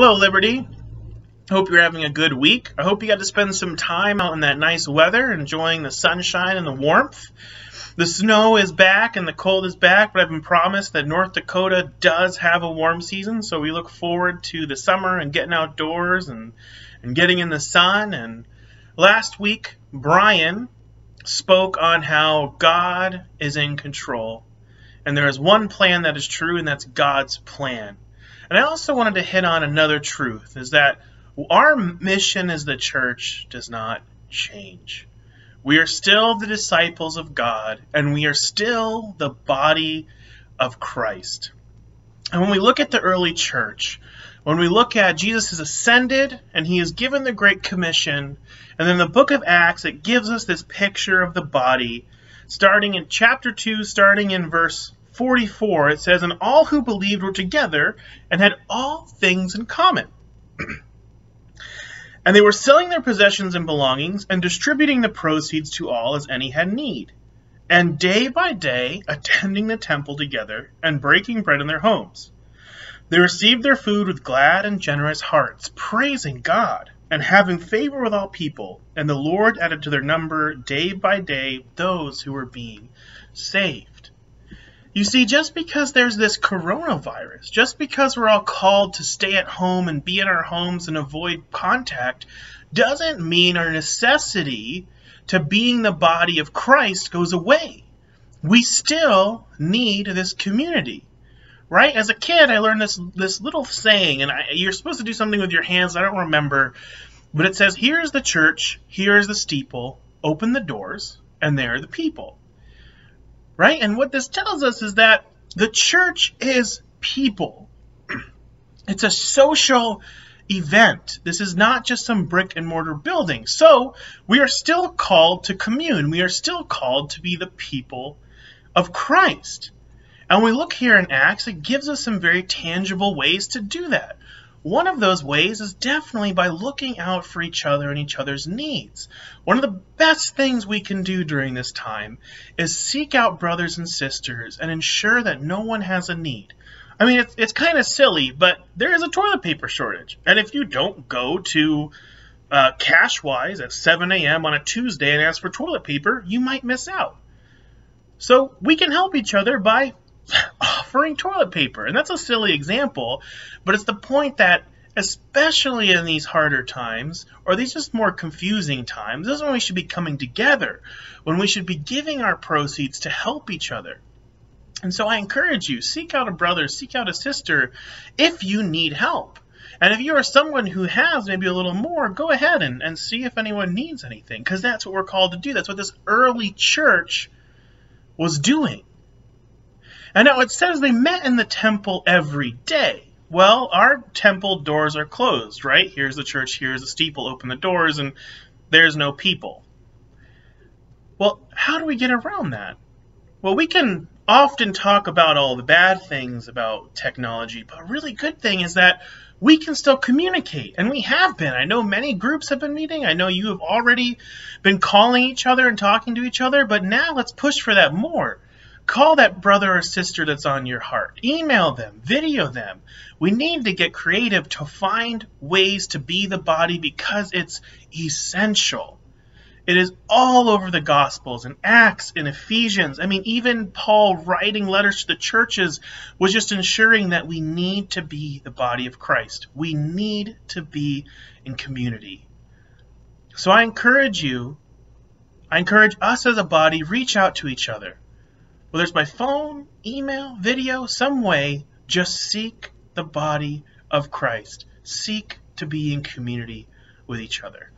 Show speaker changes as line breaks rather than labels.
Hello, Liberty. Hope you're having a good week. I hope you got to spend some time out in that nice weather, enjoying the sunshine and the warmth. The snow is back and the cold is back, but I've been promised that North Dakota does have a warm season, so we look forward to the summer and getting outdoors and, and getting in the sun. And last week, Brian spoke on how God is in control. And there is one plan that is true, and that's God's plan. And I also wanted to hit on another truth is that our mission as the church does not change. We are still the disciples of God, and we are still the body of Christ. And when we look at the early church, when we look at Jesus has ascended and he has given the Great Commission, and then the book of Acts, it gives us this picture of the body, starting in chapter 2, starting in verse 44, it says, And all who believed were together and had all things in common. and they were selling their possessions and belongings and distributing the proceeds to all as any had need. And day by day, attending the temple together and breaking bread in their homes. They received their food with glad and generous hearts, praising God and having favor with all people. And the Lord added to their number day by day those who were being saved. You see, just because there's this coronavirus, just because we're all called to stay at home and be in our homes and avoid contact, doesn't mean our necessity to being the body of Christ goes away. We still need this community. Right? As a kid, I learned this this little saying, and I, you're supposed to do something with your hands. I don't remember, but it says, "Here's the church. Here's the steeple. Open the doors, and there are the people." Right? And what this tells us is that the church is people. It's a social event. This is not just some brick and mortar building. So we are still called to commune. We are still called to be the people of Christ. And we look here in Acts, it gives us some very tangible ways to do that. One of those ways is definitely by looking out for each other and each other's needs. One of the best things we can do during this time is seek out brothers and sisters and ensure that no one has a need. I mean, it's, it's kind of silly, but there is a toilet paper shortage. And if you don't go to uh, Cashwise at 7 a.m. on a Tuesday and ask for toilet paper, you might miss out. So we can help each other by offering toilet paper. And that's a silly example, but it's the point that especially in these harder times, or these just more confusing times, this is when we should be coming together, when we should be giving our proceeds to help each other. And so I encourage you, seek out a brother, seek out a sister if you need help. And if you are someone who has maybe a little more, go ahead and, and see if anyone needs anything, because that's what we're called to do. That's what this early church was doing. And now it says they met in the temple every day. Well, our temple doors are closed, right? Here's the church, here's the steeple, open the doors, and there's no people. Well, how do we get around that? Well, we can often talk about all the bad things about technology, but a really good thing is that we can still communicate, and we have been. I know many groups have been meeting. I know you have already been calling each other and talking to each other, but now let's push for that more. Call that brother or sister that's on your heart. Email them, video them. We need to get creative to find ways to be the body because it's essential. It is all over the Gospels and Acts and Ephesians. I mean, even Paul writing letters to the churches was just ensuring that we need to be the body of Christ. We need to be in community. So I encourage you, I encourage us as a body, reach out to each other whether it's by phone, email, video, some way, just seek the body of Christ. Seek to be in community with each other.